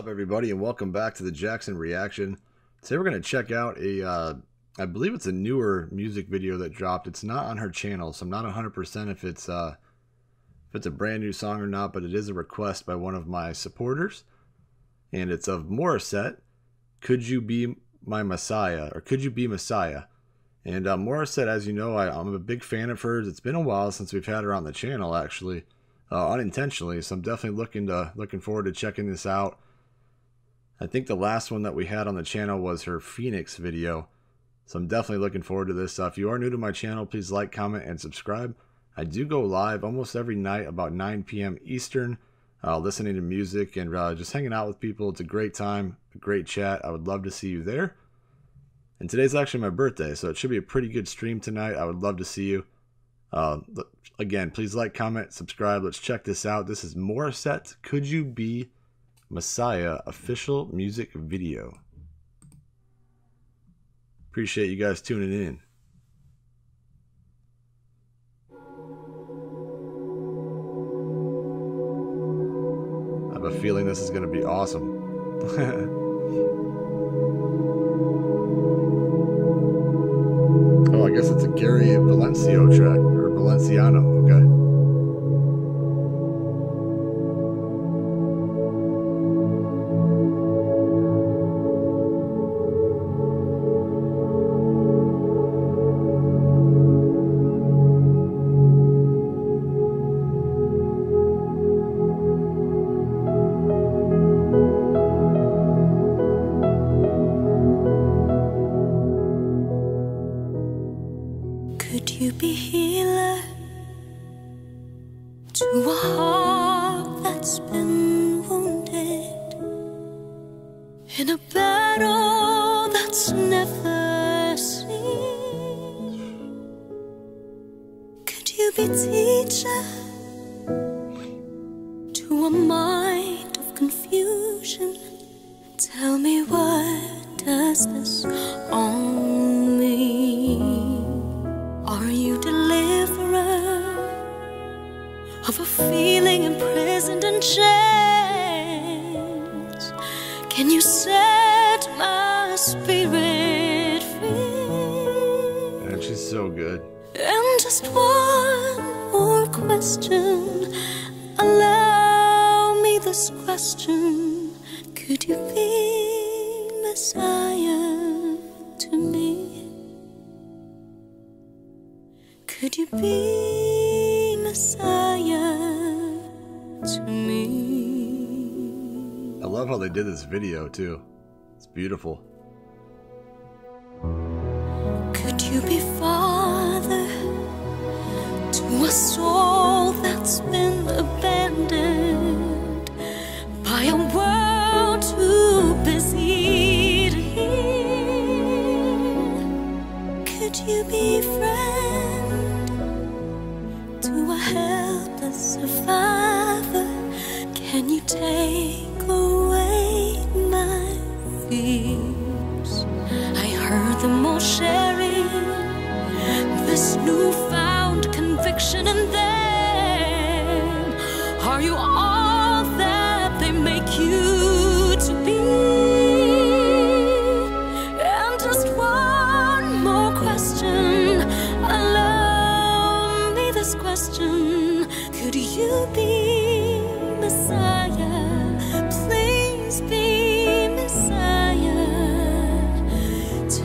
up, everybody, and welcome back to the Jackson Reaction. Today we're going to check out a, uh, I believe it's a newer music video that dropped. It's not on her channel, so I'm not 100% if it's, uh, if it's a brand new song or not, but it is a request by one of my supporters, and it's of Morissette. Could you be my Messiah, or could you be Messiah? And uh, Morissette, as you know, I, I'm a big fan of hers. It's been a while since we've had her on the channel, actually, uh, unintentionally. So I'm definitely looking to looking forward to checking this out. I think the last one that we had on the channel was her Phoenix video. So I'm definitely looking forward to this. Uh, if you are new to my channel, please like, comment, and subscribe. I do go live almost every night about 9 p.m. Eastern, uh, listening to music and uh, just hanging out with people. It's a great time, a great chat. I would love to see you there. And today's actually my birthday, so it should be a pretty good stream tonight. I would love to see you. Uh, again, please like, comment, subscribe. Let's check this out. This is Morissette. Could you be Messiah official music video. Appreciate you guys tuning in. I have a feeling this is going to be awesome. oh, I guess it's a Gary Valencio track, or Valenciano, okay. To a heart that's been wounded in a battle that's never seen? Could you be teacher to a mind of confusion? Tell me what does this all feeling imprisoned in chains. Can you set my spirit free? And she's so good. And just one more question. Allow me this question. Could you be Messiah to me? Could you be I love how they did this video too. It's beautiful. Could you be father to a soul that's been abandoned by a world too busy to hear? Could you be friend to a helpless survivor? Can you take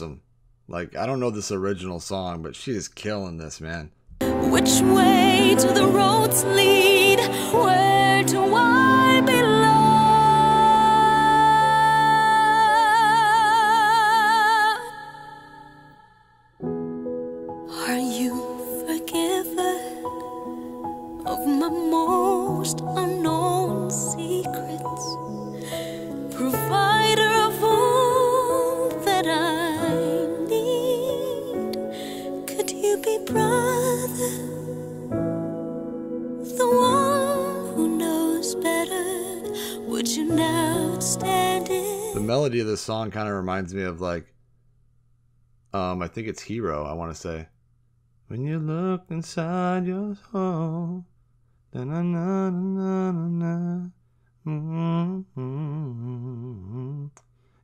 awesome. Like, I don't know this original song, but she is killing this, man. Which way do the roads lead? Where do I belong? Are you forgiven of my most unknown secrets? Provider The melody of this song kind of reminds me of like, um, I think it's Hero. I want to say, when you look inside your soul, na na na na na na. mm-hmm.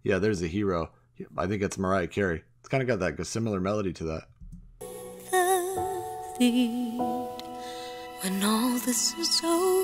Yeah, there's a hero. I think it's Mariah Carey. It's kind of got that similar melody to that. the when all this is over.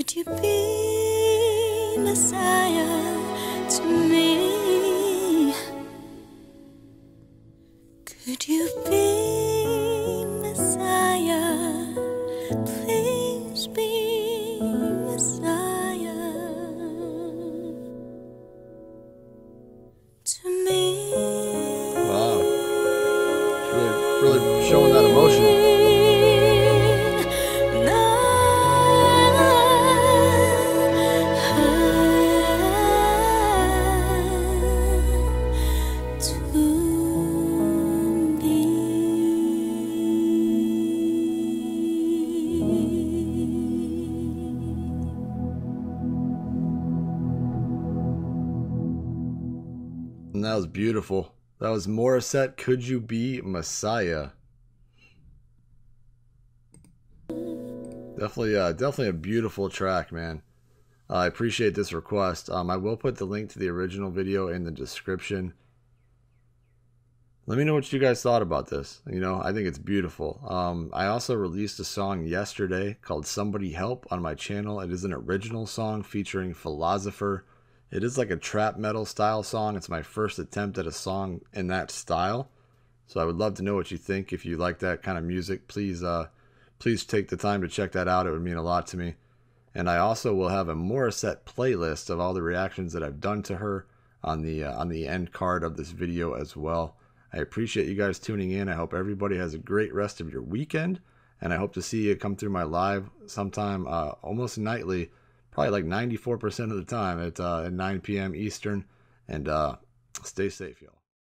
Could you be Messiah to me? And that was beautiful. That was Morissette. Could you be Messiah? Definitely, uh, definitely a beautiful track, man. Uh, I appreciate this request. Um, I will put the link to the original video in the description. Let me know what you guys thought about this. You know, I think it's beautiful. Um, I also released a song yesterday called Somebody Help on my channel. It is an original song featuring Philosopher. It is like a trap metal style song. It's my first attempt at a song in that style. So I would love to know what you think. If you like that kind of music, please uh, please take the time to check that out. It would mean a lot to me. And I also will have a Morissette playlist of all the reactions that I've done to her on the uh, on the end card of this video as well. I appreciate you guys tuning in. I hope everybody has a great rest of your weekend, and I hope to see you come through my live sometime uh, almost nightly, probably like 94% of the time at, uh, at 9 p.m. Eastern. And uh, stay safe, y'all.